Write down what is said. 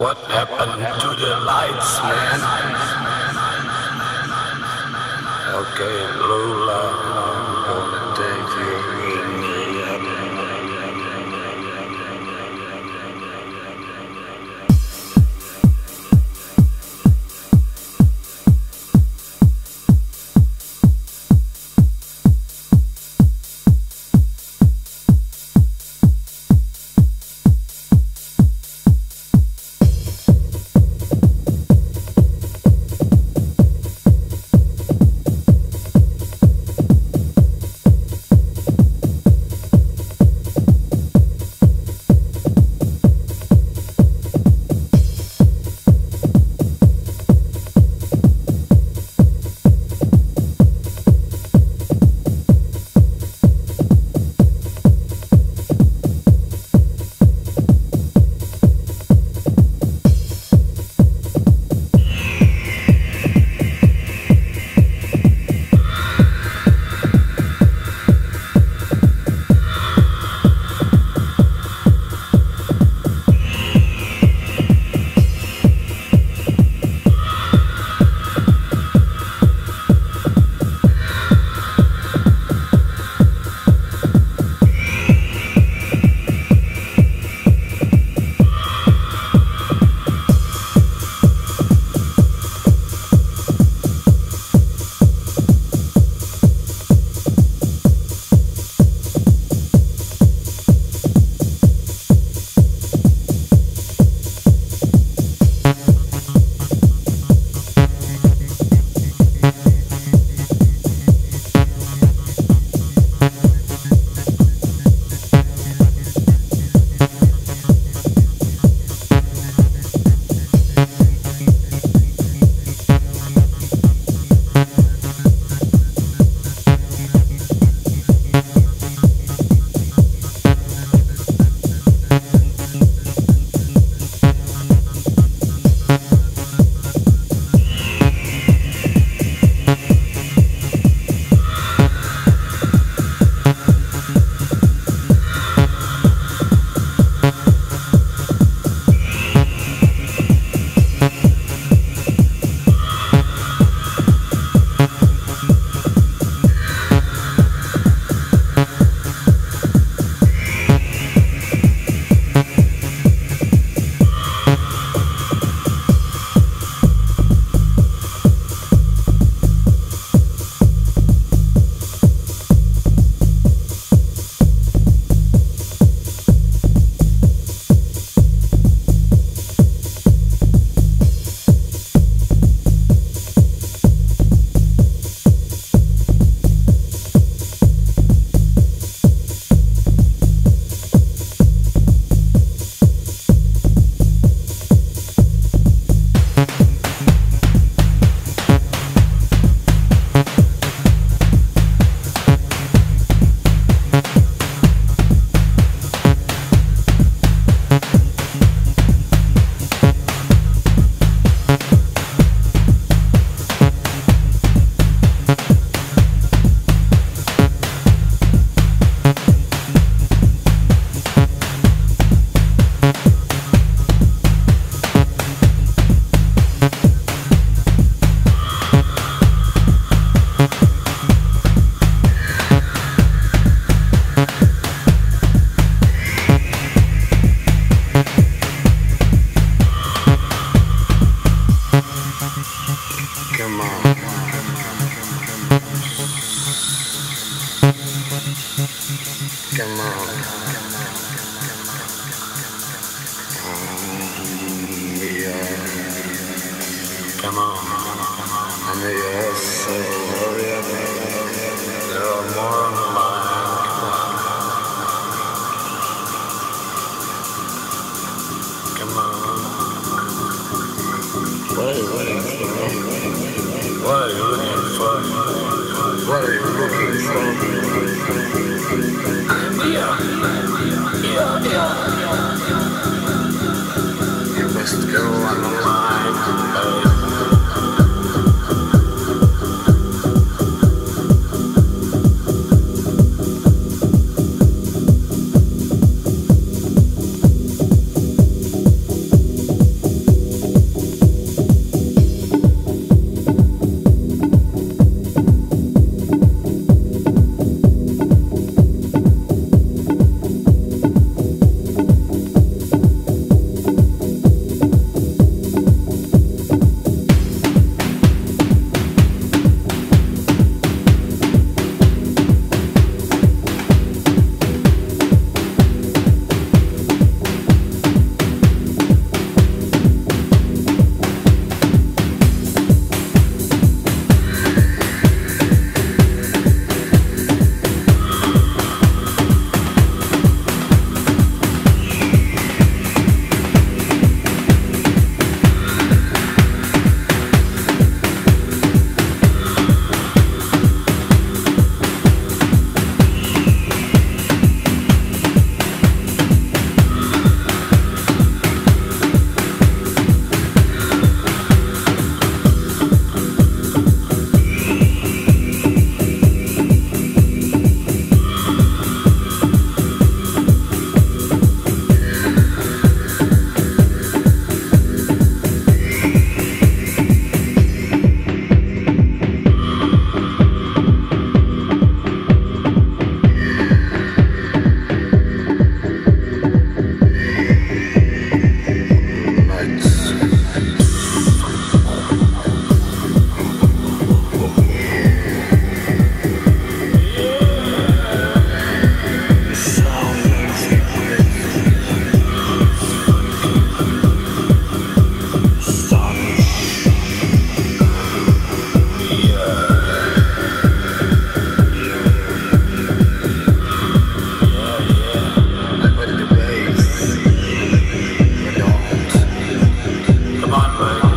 What happened to the lights, man? Okay, Lula, Come on. Come on. I'm here, so hurry up. There are more on the line. Come on. What are you looking for? What are you looking for? What are you looking for? Thank you. Levante.